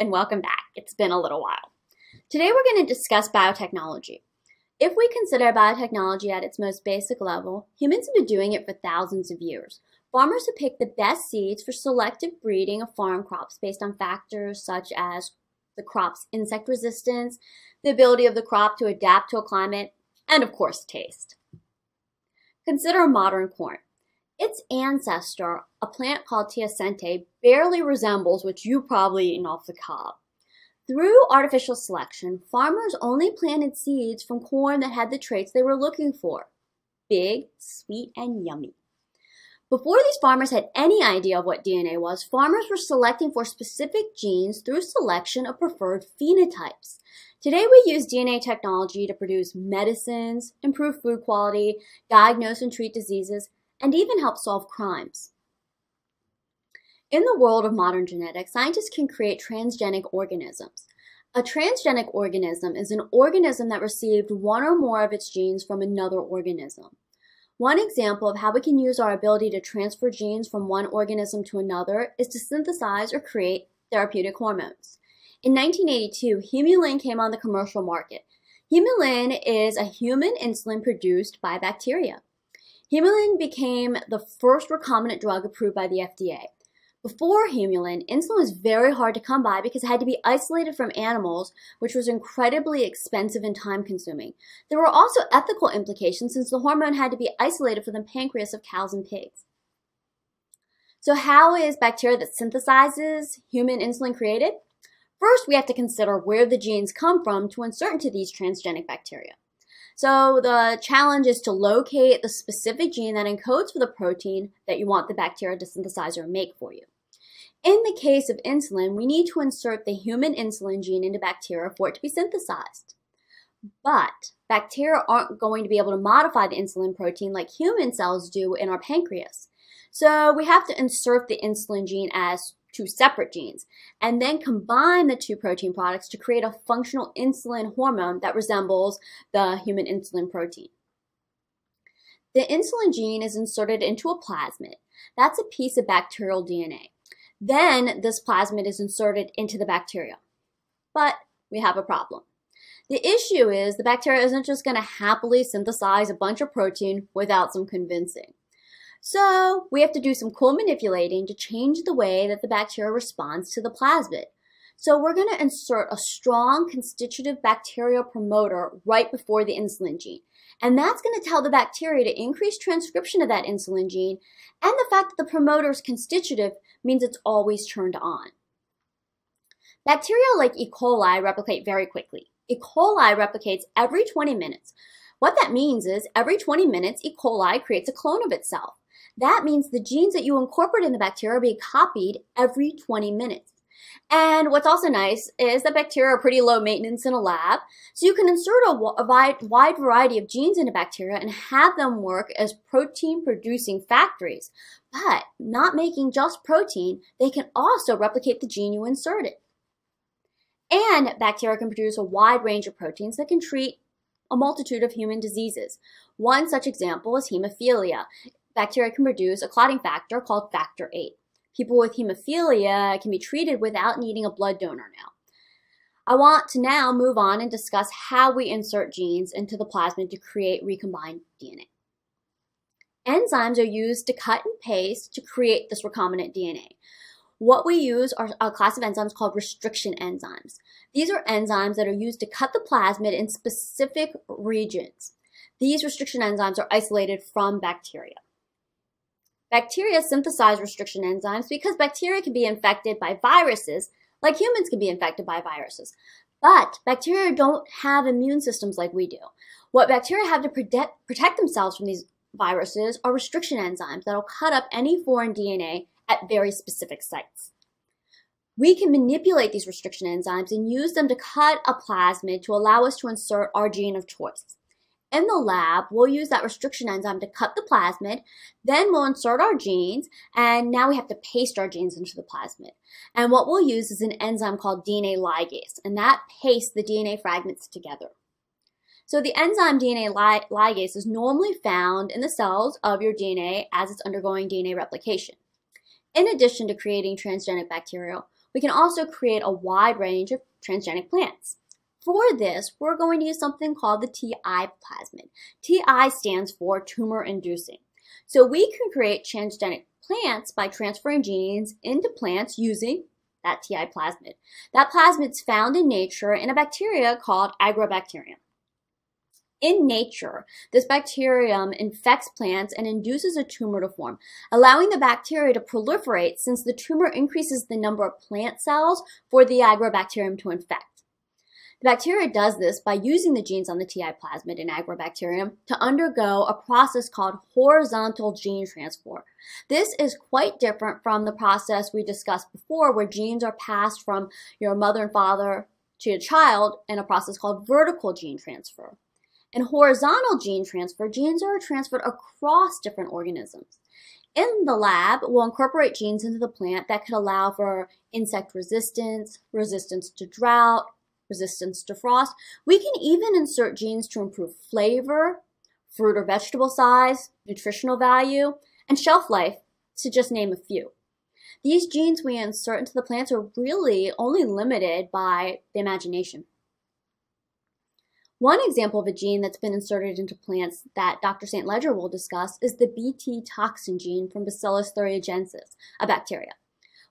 And welcome back. It's been a little while. Today we're going to discuss biotechnology. If we consider biotechnology at its most basic level, humans have been doing it for thousands of years. Farmers have picked the best seeds for selective breeding of farm crops based on factors such as the crop's insect resistance, the ability of the crop to adapt to a climate, and of course, taste. Consider modern corn. Its ancestor, a plant called teosinte, barely resembles what you probably eaten off the cob. Through artificial selection, farmers only planted seeds from corn that had the traits they were looking for big, sweet, and yummy. Before these farmers had any idea of what DNA was, farmers were selecting for specific genes through selection of preferred phenotypes. Today we use DNA technology to produce medicines, improve food quality, diagnose and treat diseases, and even help solve crimes. In the world of modern genetics, scientists can create transgenic organisms. A transgenic organism is an organism that received one or more of its genes from another organism. One example of how we can use our ability to transfer genes from one organism to another is to synthesize or create therapeutic hormones. In 1982, Humulin came on the commercial market. Humulin is a human insulin produced by bacteria. Humulin became the first recombinant drug approved by the FDA. Before Humulin, insulin was very hard to come by because it had to be isolated from animals, which was incredibly expensive and time consuming. There were also ethical implications since the hormone had to be isolated from the pancreas of cows and pigs. So how is bacteria that synthesizes human insulin created? First, we have to consider where the genes come from to insert into these transgenic bacteria. So the challenge is to locate the specific gene that encodes for the protein that you want the bacteria to synthesize or make for you. In the case of insulin, we need to insert the human insulin gene into bacteria for it to be synthesized. But bacteria aren't going to be able to modify the insulin protein like human cells do in our pancreas. So we have to insert the insulin gene as two separate genes, and then combine the two protein products to create a functional insulin hormone that resembles the human insulin protein. The insulin gene is inserted into a plasmid. That's a piece of bacterial DNA. Then this plasmid is inserted into the bacteria. But we have a problem. The issue is the bacteria isn't just going to happily synthesize a bunch of protein without some convincing. So we have to do some cool manipulating to change the way that the bacteria responds to the plasmid. So we're going to insert a strong constitutive bacterial promoter right before the insulin gene. And that's going to tell the bacteria to increase transcription of that insulin gene. And the fact that the promoter is constitutive means it's always turned on. Bacteria like E. coli replicate very quickly. E. coli replicates every 20 minutes. What that means is every 20 minutes, E. coli creates a clone of itself. That means the genes that you incorporate in the bacteria are being copied every 20 minutes. And what's also nice is that bacteria are pretty low maintenance in a lab, so you can insert a, wide, wide variety of genes into bacteria and have them work as protein producing factories. But not making just protein, they can also replicate the gene you inserted. And bacteria can produce a wide range of proteins that can treat a multitude of human diseases. One such example is hemophilia bacteria can produce a clotting factor called factor VIII. People with hemophilia can be treated without needing a blood donor now. I want to now move on and discuss how we insert genes into the plasmid to create recombined DNA. Enzymes are used to cut and paste to create this recombinant DNA. What we use are a class of enzymes called restriction enzymes. These are enzymes that are used to cut the plasmid in specific regions. These restriction enzymes are isolated from bacteria. Bacteria synthesize restriction enzymes because bacteria can be infected by viruses, like humans can be infected by viruses. But bacteria don't have immune systems like we do. What bacteria have to protect, protect themselves from these viruses are restriction enzymes that'll cut up any foreign DNA at very specific sites. We can manipulate these restriction enzymes and use them to cut a plasmid to allow us to insert our gene of choice. In the lab, we'll use that restriction enzyme to cut the plasmid, then we'll insert our genes, and now we have to paste our genes into the plasmid. And what we'll use is an enzyme called DNA ligase, and that pastes the DNA fragments together. So the enzyme DNA ligase is normally found in the cells of your DNA as it's undergoing DNA replication. In addition to creating transgenic bacteria, we can also create a wide range of transgenic plants. For this, we're going to use something called the TI plasmid. TI stands for tumor inducing. So we can create transgenic plants by transferring genes into plants using that TI plasmid. That plasmid is found in nature in a bacteria called Agrobacterium. In nature, this bacterium infects plants and induces a tumor to form, allowing the bacteria to proliferate since the tumor increases the number of plant cells for the agrobacterium to infect. The bacteria does this by using the genes on the TI plasmid in agrobacterium to undergo a process called horizontal gene transfer. This is quite different from the process we discussed before where genes are passed from your mother and father to your child in a process called vertical gene transfer. In horizontal gene transfer, genes are transferred across different organisms. In the lab, we'll incorporate genes into the plant that could allow for insect resistance, resistance to drought, resistance to frost. We can even insert genes to improve flavor, fruit or vegetable size, nutritional value, and shelf life, to just name a few. These genes we insert into the plants are really only limited by the imagination. One example of a gene that's been inserted into plants that Dr. St. Leger will discuss is the Bt toxin gene from Bacillus thuringiensis, a bacteria.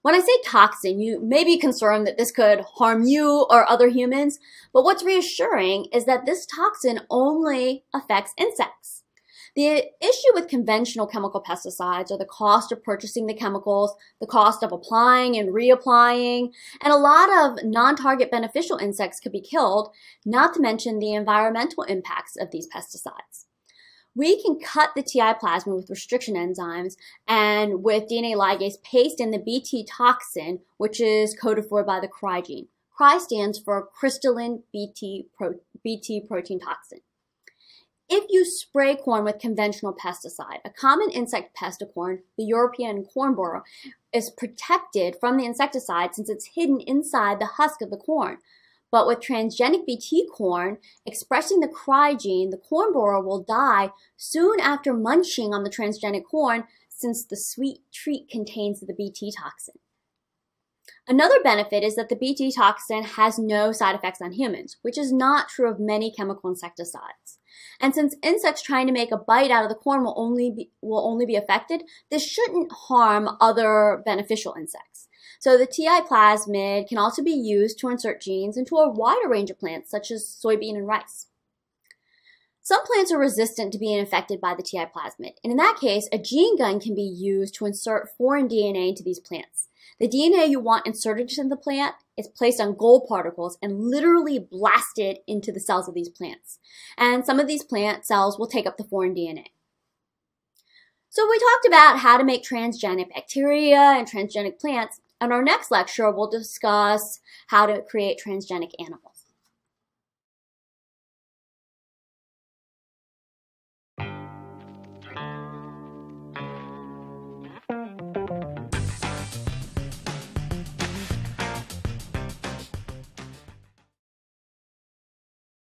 When I say toxin, you may be concerned that this could harm you or other humans, but what's reassuring is that this toxin only affects insects. The issue with conventional chemical pesticides are the cost of purchasing the chemicals, the cost of applying and reapplying, and a lot of non-target beneficial insects could be killed, not to mention the environmental impacts of these pesticides we can cut the TI plasmid with restriction enzymes and with DNA ligase paste in the Bt toxin, which is coded for by the Cry gene. Cry stands for crystalline Bt, pro Bt protein toxin. If you spray corn with conventional pesticide, a common insect pest of corn, the European corn borer, is protected from the insecticide since it's hidden inside the husk of the corn. But with transgenic Bt corn expressing the cry gene, the corn borer will die soon after munching on the transgenic corn since the sweet treat contains the Bt toxin. Another benefit is that the Bt toxin has no side effects on humans, which is not true of many chemical insecticides. And since insects trying to make a bite out of the corn will only be, will only be affected, this shouldn't harm other beneficial insects. So the TI plasmid can also be used to insert genes into a wider range of plants, such as soybean and rice. Some plants are resistant to being infected by the TI plasmid, and in that case, a gene gun can be used to insert foreign DNA into these plants. The DNA you want inserted into the plant is placed on gold particles and literally blasted into the cells of these plants. And some of these plant cells will take up the foreign DNA. So we talked about how to make transgenic bacteria and transgenic plants, in our next lecture, we'll discuss how to create transgenic animals.